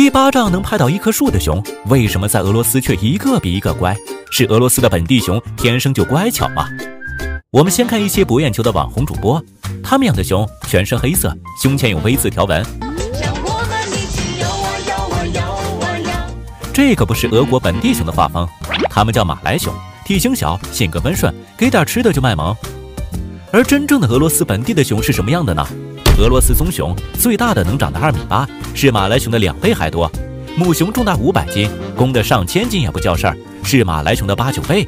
一巴掌能拍倒一棵树的熊，为什么在俄罗斯却一个比一个乖？是俄罗斯的本地熊天生就乖巧吗？我们先看一些博眼球的网红主播，他们养的熊全身黑色，胸前有 V 字条纹。这可不是俄国本地熊的画风，它们叫马来熊，体型小，性格温顺，给点吃的就卖萌。而真正的俄罗斯本地的熊是什么样的呢？俄罗斯棕熊最大的能长到二米八，是马来熊的两倍还多。母熊重达五百斤，公的上千斤也不叫事儿，是马来熊的八九倍。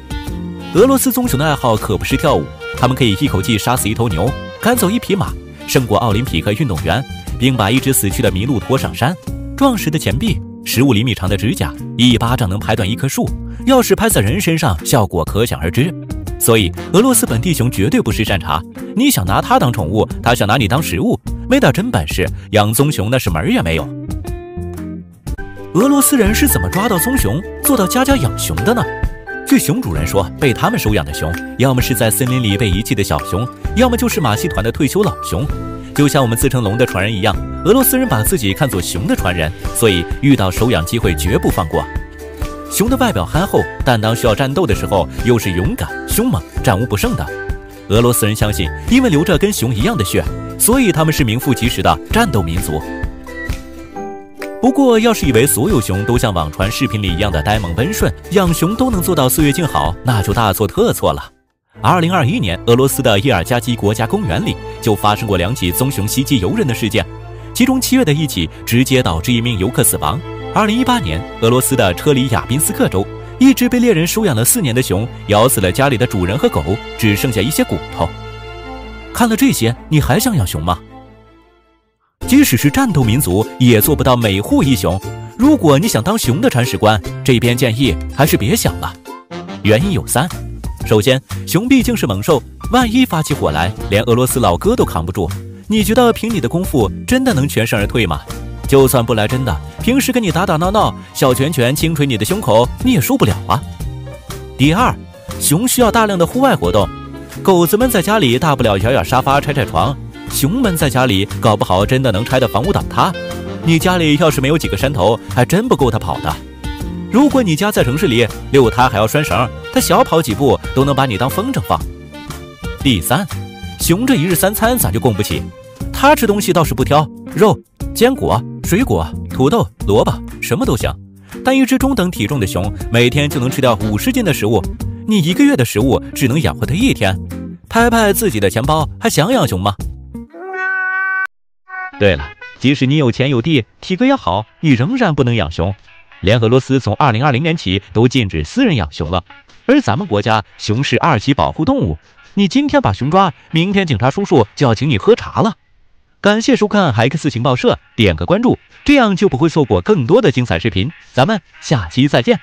俄罗斯棕熊的爱好可不是跳舞，它们可以一口气杀死一头牛，赶走一匹马，胜过奥林匹克运动员，并把一只死去的麋鹿拖上山。壮实的前臂，十五厘米长的指甲，一巴掌能拍断一棵树。要是拍在人身上，效果可想而知。所以，俄罗斯本地熊绝对不是善茬。你想拿它当宠物，它想拿你当食物，没点真本事，养棕熊那是门儿也没有。俄罗斯人是怎么抓到棕熊，做到家家养熊的呢？据熊主人说，被他们收养的熊，要么是在森林里被遗弃的小熊，要么就是马戏团的退休老熊。就像我们自称龙的传人一样，俄罗斯人把自己看作熊的传人，所以遇到收养机会绝不放过。熊的外表憨厚，但当需要战斗的时候，又是勇敢、凶猛、战无不胜的。俄罗斯人相信，因为流着跟熊一样的血，所以他们是名副其实的战斗民族。不过，要是以为所有熊都像网传视频里一样的呆萌温顺，养熊都能做到岁月静好，那就大错特错了。二零二一年，俄罗斯的伊尔加基国家公园里就发生过两起棕熊袭击游人的事件，其中七月的一起直接导致一名游客死亡。二零一八年，俄罗斯的车里亚宾斯克州，一只被猎人收养了四年的熊咬死了家里的主人和狗，只剩下一些骨头。看了这些，你还想养熊吗？即使是战斗民族，也做不到每户一熊。如果你想当熊的铲屎官，这边建议还是别想了。原因有三：首先，熊毕竟是猛兽，万一发起火来，连俄罗斯老哥都扛不住。你觉得凭你的功夫，真的能全身而退吗？就算不来真的，平时跟你打打闹闹，小拳拳轻捶你的胸口，你也受不了啊。第二，熊需要大量的户外活动，狗子们在家里大不了摇摇沙发、拆拆床，熊们在家里搞不好真的能拆的房屋倒塌。你家里要是没有几个山头，还真不够它跑的。如果你家在城市里，遛它还要拴绳，它小跑几步都能把你当风筝放。第三，熊这一日三餐咋就供不起？它吃东西倒是不挑，肉、坚果。水果、土豆、萝卜，什么都行。但一只中等体重的熊每天就能吃掉五十斤的食物，你一个月的食物只能养活它一天。拍拍自己的钱包，还想养熊吗？对了，即使你有钱有地，体格也好，你仍然不能养熊。连俄罗斯从二零二零年起都禁止私人养熊了，而咱们国家熊是二级保护动物，你今天把熊抓，明天警察叔叔就要请你喝茶了。感谢收看 X 情报社，点个关注，这样就不会错过更多的精彩视频。咱们下期再见。